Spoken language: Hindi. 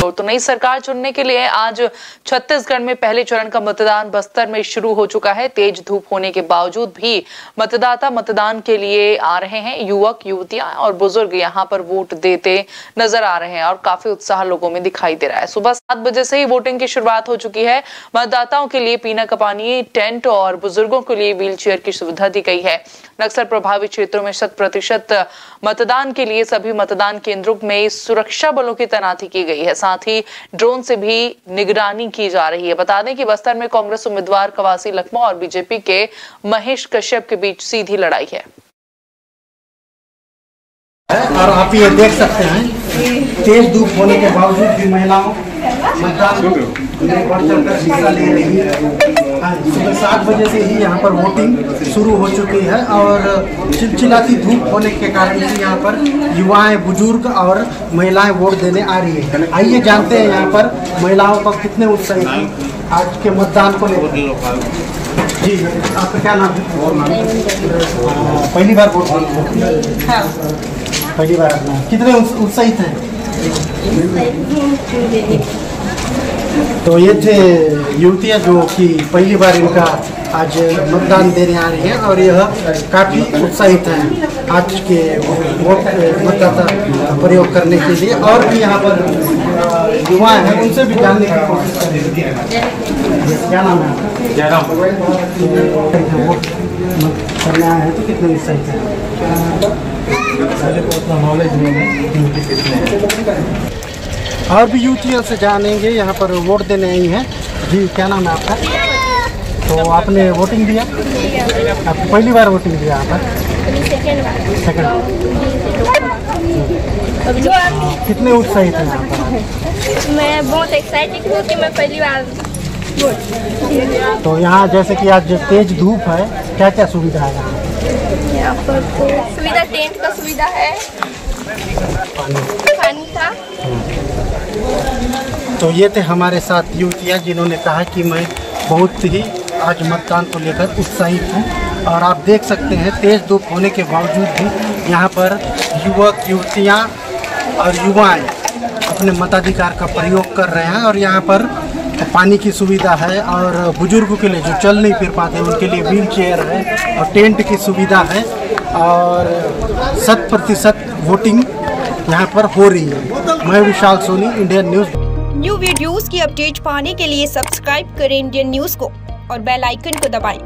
तो नई सरकार चुनने के लिए आज छत्तीसगढ़ में पहले चरण का मतदान बस्तर में शुरू हो चुका है। तेज धूप होने के बावजूद भी मतदाता मतदान के लिए आ रहे हैं। युवक, युवतियाँ और बुज़ुर्ग यहाँ पर वोट देते नज़र आ रहे हैं और काफ़ी उत्साह लोगों में दिखाई दे रहा है। सुबह सात बजे से ही वोटिंग की शुरुआत हो चुकी है। मतदाताओं के लिए पीना का पानी, टेंट और बुज़ुर्गों के लिए व्हील की सुविधा दी गई है। नक्सल प्रभावित क्षेत्रों में शत प्रतिशत मतदान के लिए सभी मतदान केंद्रों में सुरक्षा बलों की तैनाती की गई है। साथ ही ड्रोन से भी निगरानी की जा रही है। बता दें कि बस्तर में कांग्रेस उम्मीदवार कवासी लखमा और बीजेपी के महेश कश्यप के बीच सीधी लड़ाई है। और आप ये देख सकते हैं, तेज धूप होने के बावजूद भी महिलाओं मतदान में बढ़ चढ़ कर हिस्सा ले रही है हाँ, सुबह सात बजे से ही यहाँ पर वोटिंग शुरू हो चुकी है और चिलचिलाती धूप होने के कारण भी यहाँ पर युवाएँ बुज़ुर्ग और महिलाएँ वोट देने आ रही है। आइए जानते हैं यहाँ पर महिलाओं का कितने उत्साहित हैं। आज के मतदान को लेकर। जी आपका क्या नाम है? हाँ, पहली बार वोट हाँ। पहली बार। कितने उत्साहित हैं? तो ये थे युवतियाँ जो कि पहली बार इनका आज मतदान देने आ रही हैं और यह काफ़ी उत्साहित हैं आज के वोट मतदाता प्रयोग करने के लिए और भी यहाँ पर युवा हैं उनसे भी जानने की कोशिश करेंगे क्या नाम है? आपका? तो वोट करने आए हैं तो कितने उत्साहित हैं। और भी यूटियल से जानेंगे यहाँ पर वोट देने आई हैं। जी क्या नाम है आपका? तो आपने वोटिंग दिया? आपको पहली बार वोटिंग दिया यहाँ पर? सेकंड कितने उत्साहित हैं यहाँ पर? मैं बहुत एक्साइटेड हूँ कि मैं पहली बार तो यहाँ जैसे कि आज तेज धूप है क्या क्या सुविधा है यहाँ? पर तो सुविधा टेंट का सुविधा है। तो ये थे हमारे साथ युवतियाँ जिन्होंने कहा कि मैं बहुत ही आज मतदान को लेकर उत्साहित हूँ और आप देख सकते हैं तेज धूप होने के बावजूद भी यहाँ पर युवक, युवतियाँ और युवाएँ अपने मताधिकार का प्रयोग कर रहे हैं और यहाँ पर पानी की सुविधा है और बुज़ुर्गों के लिए जो चल नहीं फिर पाते उनके लिए व्हील चेयर है और टेंट की सुविधा है और शत प्रतिशत वोटिंग यहाँ पर हो रही है। मैं Vishal Soni, Indian news. New videos की अपडेट पाने के लिए सब्सक्राइब करें इंडियन न्यूज़ को और बेल आइकन को दबाएँ।